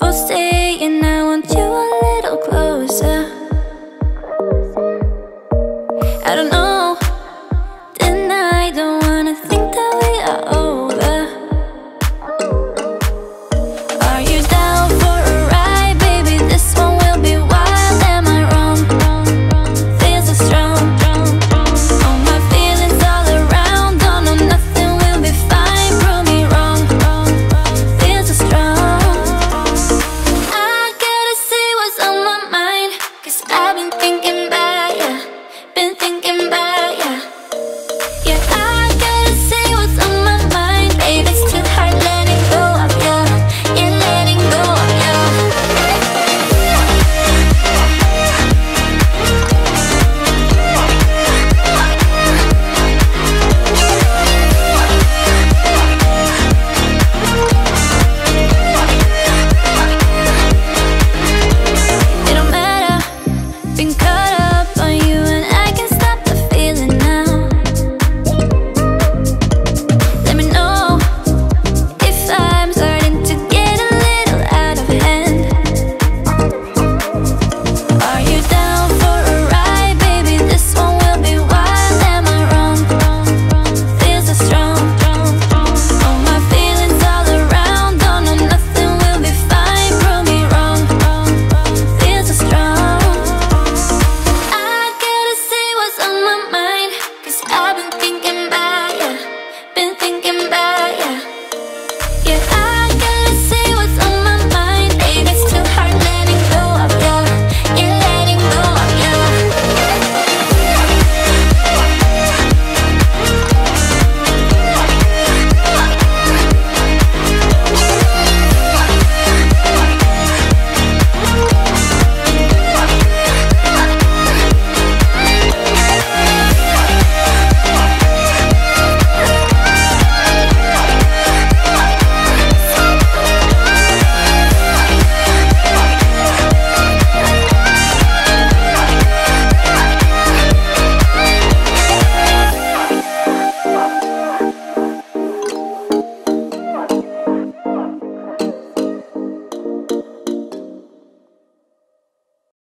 for staying. I want you a little closer. I don't know.